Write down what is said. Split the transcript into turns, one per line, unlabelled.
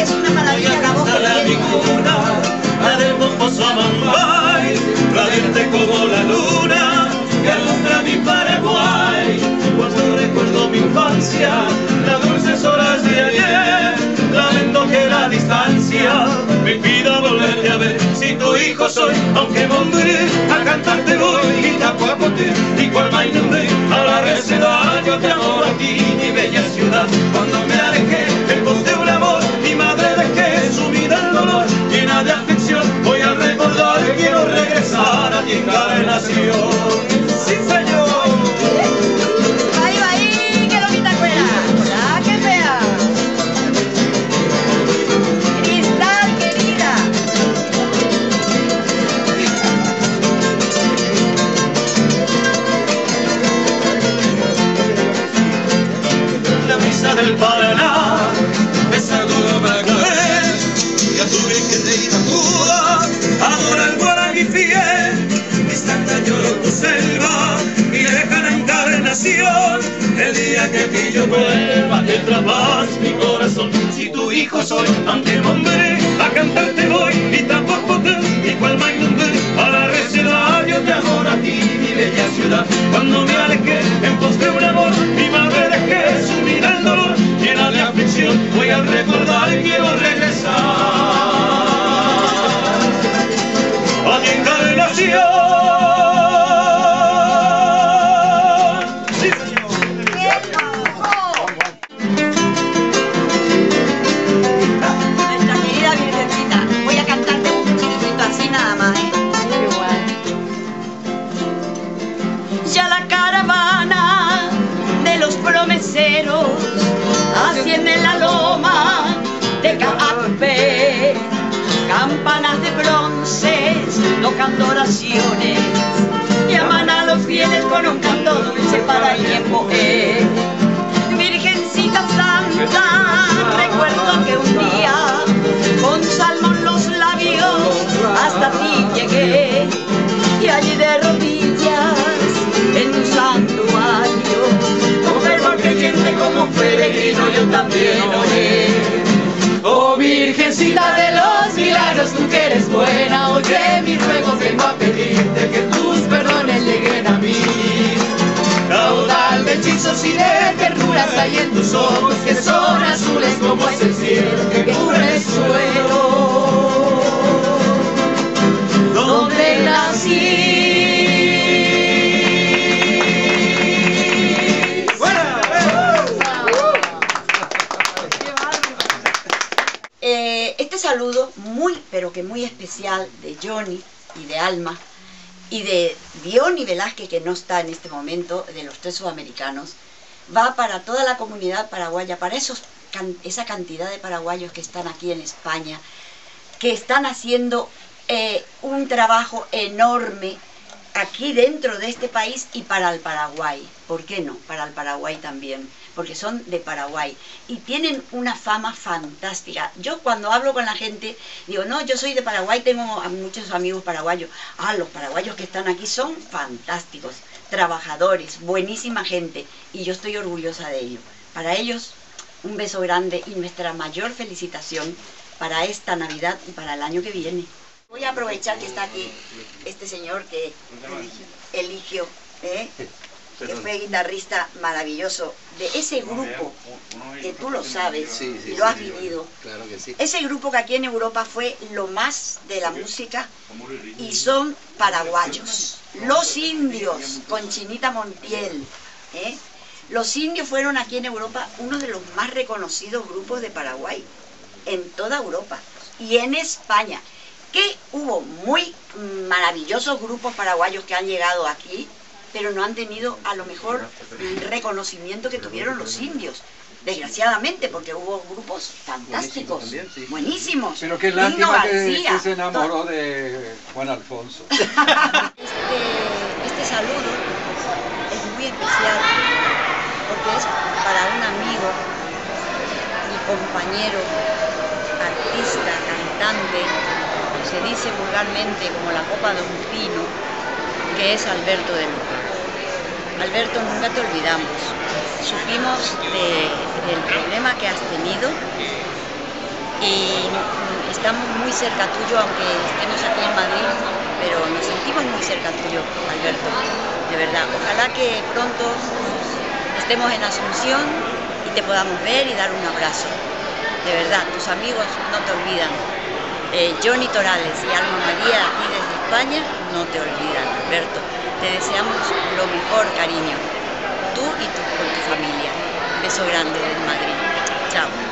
es una maravilla la voz que tiene. Radiante como la luna que alumbra mi Paraguay Cuando recuerdo mi infancia, las dulces horas de ayer Lamento que la distancia me pida volverte a ver Si tu hijo soy, aunque moriré, a cantarte voy yo vuelva tendrá paz mi corazón. Si tu hijo soy, ante nombre, a cantarte voy, y tampoco te, igual más nombre, a la receta yo te adoro a ti, mi bella ciudad. Cuando me alejé en pos de un amor, mi madre dejé sumida en dolor, llena de aflicción, voy a recordar y quiero regresar. A mi encarnación.
Canto dulce para el tiempo. Eh. Virgencita Santa, recuerdo que un día con salmo en los labios hasta ti llegué y allí de rodillas en tu santuario, mujer creyente como peregrino yo también oré. Oh Virgencita de los milagros, tú que eres buena, oye mi ruego, y de ternuras hay en tus ojos que son azules como es el cielo que cubre el suelo. Donde nací. saludo muy, pero que muy especial de Johnny y de Alma y de Diony Velázquez, que no está en este momento, de los tres sudamericanos, va para toda la comunidad paraguaya, para esos, esa cantidad de paraguayos que están aquí en España, que están haciendo eh, un trabajo enorme aquí dentro de este país y para el Paraguay. ¿Por qué no? Para el Paraguay también porque son de Paraguay y tienen una fama fantástica. Yo cuando hablo con la gente digo, no, yo soy de Paraguay, tengo muchos amigos paraguayos. Ah, los paraguayos que están aquí son fantásticos, trabajadores, buenísima gente y yo estoy orgullosa de ello. Para ellos, un beso grande y nuestra mayor felicitación para esta Navidad y para el año que viene. Voy a aprovechar que está aquí este señor que eligió, ¿eh? Que fue guitarrista maravilloso de ese grupo que tú lo sabes y lo has vivido. Ese grupo que aquí en Europa fue lo más de la música y son paraguayos. Los indios con Chinita Montiel. ¿eh? Los indios fueron aquí en Europa uno de los más reconocidos grupos de Paraguay en toda Europa y en España. Que hubo muy maravillosos grupos paraguayos que han llegado aquí pero no han tenido a lo mejor el reconocimiento que tuvieron los indios. Desgraciadamente, porque hubo grupos fantásticos, buenísimos.
Pero qué lástima que, se enamoró de Juan Alfonso.
Este, este, saludo es muy especial porque es para un amigo, mi compañero, artista, cantante, se dice vulgarmente como la copa de un pino, que es Alberto de Luca. Alberto, nunca te olvidamos. Supimos del problema que has tenido y estamos muy cerca tuyo, aunque estemos aquí en Madrid, pero nos sentimos muy cerca tuyo, Alberto, de verdad. Ojalá que pronto estemos en Asunción y te podamos ver y dar un abrazo. De verdad, tus amigos no te olvidan. Eh, Johnny Torales y Alma María aquí desde España no te olvidan, Alberto. Te deseamos lo mejor, cariño. Tú y tu, con tu familia. beso grande desde Madrid. Chao.